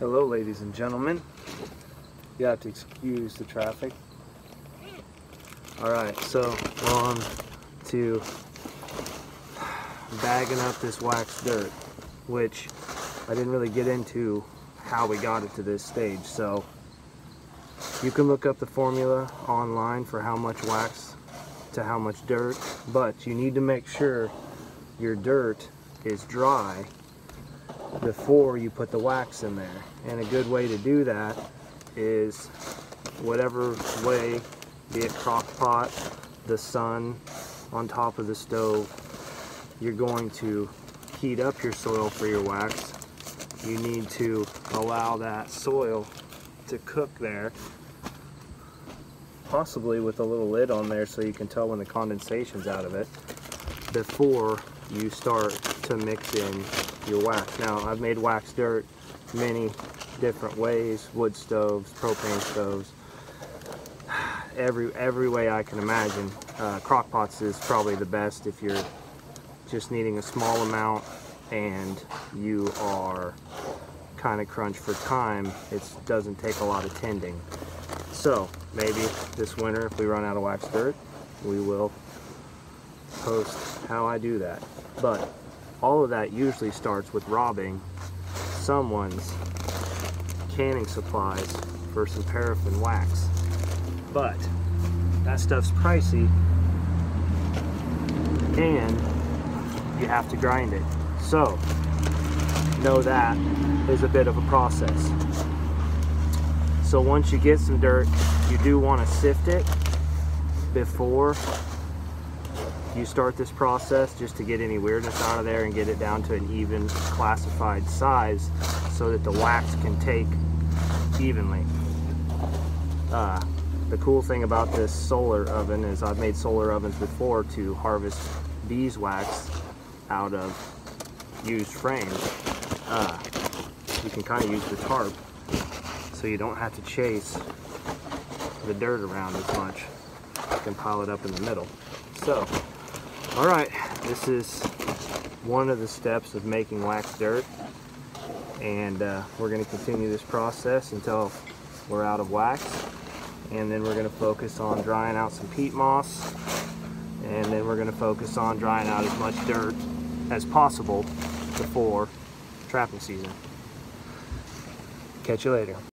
Hello ladies and gentlemen. You have to excuse the traffic. Alright, so we're on to bagging up this wax dirt, which I didn't really get into how we got it to this stage. So you can look up the formula online for how much wax to how much dirt, but you need to make sure your dirt is dry before you put the wax in there. And a good way to do that is whatever way, be it crock pot, the sun, on top of the stove, you're going to heat up your soil for your wax. You need to allow that soil to cook there, possibly with a little lid on there so you can tell when the condensation's out of it, before you start to mix in your wax. Now, I've made wax dirt many different ways, wood stoves, propane stoves, every every way I can imagine. Uh, crock pots is probably the best if you're just needing a small amount and you are kind of crunched for time. It doesn't take a lot of tending. So maybe this winter if we run out of wax dirt, we will post how I do that. But all of that usually starts with robbing someone's canning supplies for some paraffin wax. But that stuff's pricey and you have to grind it. So know that is a bit of a process. So once you get some dirt, you do want to sift it before you start this process just to get any weirdness out of there and get it down to an even classified size so that the wax can take evenly. Uh, the cool thing about this solar oven is I've made solar ovens before to harvest beeswax out of used frames. Uh, you can kind of use the tarp so you don't have to chase the dirt around as much. You can pile it up in the middle. So, all right, this is one of the steps of making wax dirt. And uh, we're gonna continue this process until we're out of wax. And then we're gonna focus on drying out some peat moss. And then we're gonna focus on drying out as much dirt as possible before trapping season. Catch you later.